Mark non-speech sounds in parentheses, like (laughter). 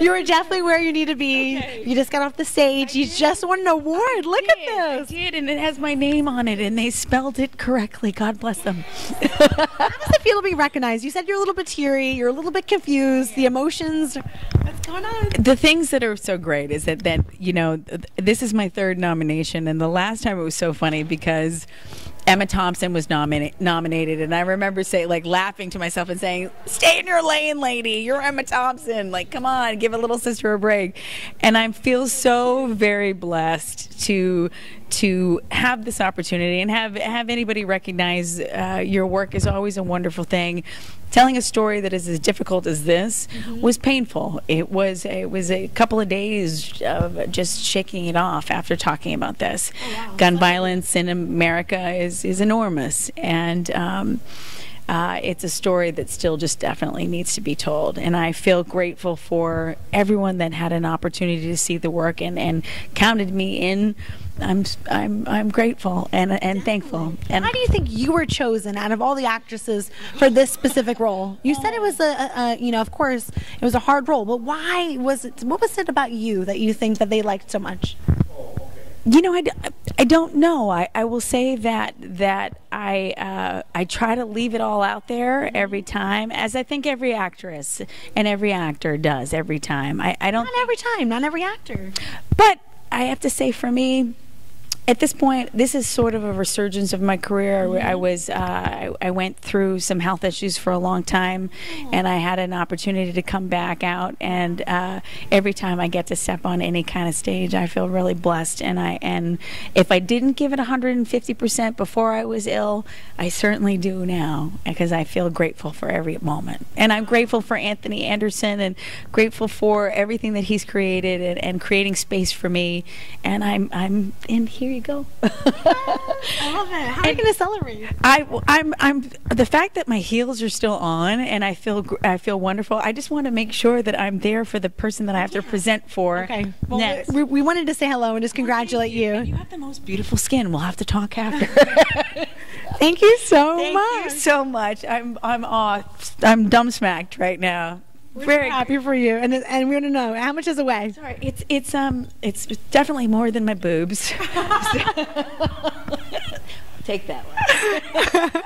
You were definitely where you need to be. Okay. You just got off the stage. you just won an award. Look I at this. I did, and it has my name on it, and they spelled it correctly. God bless them. How does it feel to be recognized? You said you're a little bit teary. You're a little bit confused. The emotions. What's going on? the things that are so great is that that you know th- this is my third nomination, and the last time it was so funny because. Emma Thompson was nomina- nominated, and I remember saying, like, laughing to myself and saying, "Stay in your lane, lady. You're Emma Thompson. Like, come on, give a little sister a break." And I feel so very blessed to to have this opportunity and have have anybody recognize uh, your work is always a wonderful thing. Telling a story that is as difficult as this was painful. It was it was a couple of days of just shaking it off after talking about this. Gun violence in America is is enormous, and. Um, uh, it's a story that still just definitely needs to be told. And I feel grateful for everyone that had an opportunity to see the work and, and counted me in. I'm I'm I'm grateful and and thankful. And Why do you think you were chosen out of all the actresses for this specific role? You said it was a, a, a, you know, of course, it was a hard role, but why was it? What was it about you that you think that they liked so much? You know, I, I don't know. I, I will say that that I uh, I try to leave it all out there every time, as I think every actress and every actor does every time. I, I don't. Not every time, not every actor. But I have to say, for me, at this point, this is sort of a resurgence of my career. I- I was, uh, I, I went through some health issues for a long time, and I had an opportunity to come back out. And uh, every time I get to step on any kind of stage, I feel really blessed. And I, and if I didn't give it 150 percent before I was ill, I certainly do now because I feel grateful for every moment. And I'm grateful for Anthony Anderson and grateful for everything that he's created and, and creating space for me. And I'm, I'm, and here you go. (laughs) I love it. How are you going to celebrate? I, I'm, I'm. The fact that my heels are still on and I feel, I feel wonderful. I just want to make sure that I'm there for the person that I have to present for. Okay. Well, next. we, we wanted to say hello and just congratulate You you. have the most beautiful skin. We'll have to talk (laughs) after. Thank you so Thank much. you so much. I'm, I'm off. I'm dumb smacked right now. Very happy for you, and and we want to know how much is away. Sorry, it's it's um it's definitely more than my boobs. (laughs) (laughs) Take that one. (laughs)